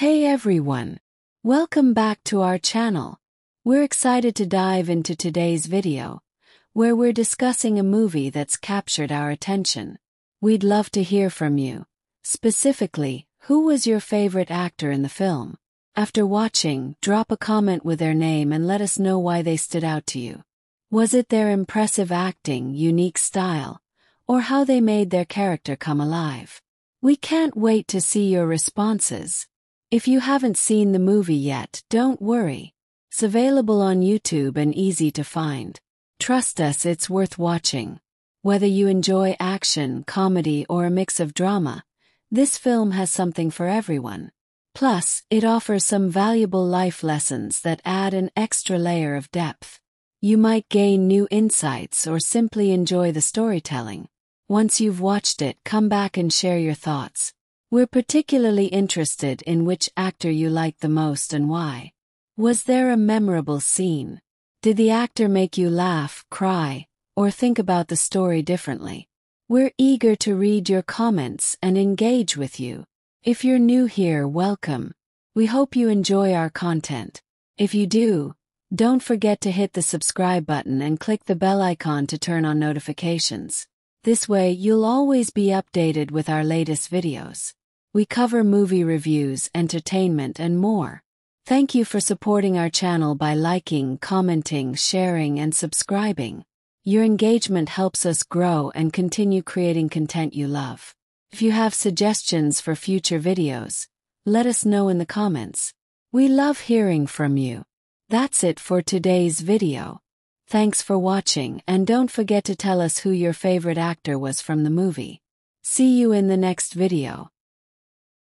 Hey everyone! Welcome back to our channel. We're excited to dive into today's video, where we're discussing a movie that's captured our attention. We'd love to hear from you. Specifically, who was your favorite actor in the film? After watching, drop a comment with their name and let us know why they stood out to you. Was it their impressive acting, unique style, or how they made their character come alive? We can't wait to see your responses. If you haven't seen the movie yet, don't worry. It's available on YouTube and easy to find. Trust us, it's worth watching. Whether you enjoy action, comedy, or a mix of drama, this film has something for everyone. Plus, it offers some valuable life lessons that add an extra layer of depth. You might gain new insights or simply enjoy the storytelling. Once you've watched it, come back and share your thoughts. We're particularly interested in which actor you like the most and why. Was there a memorable scene? Did the actor make you laugh, cry, or think about the story differently? We're eager to read your comments and engage with you. If you're new here, welcome. We hope you enjoy our content. If you do, don't forget to hit the subscribe button and click the bell icon to turn on notifications. This way, you'll always be updated with our latest videos. We cover movie reviews, entertainment, and more. Thank you for supporting our channel by liking, commenting, sharing, and subscribing. Your engagement helps us grow and continue creating content you love. If you have suggestions for future videos, let us know in the comments. We love hearing from you. That's it for today's video. Thanks for watching and don't forget to tell us who your favorite actor was from the movie. See you in the next video.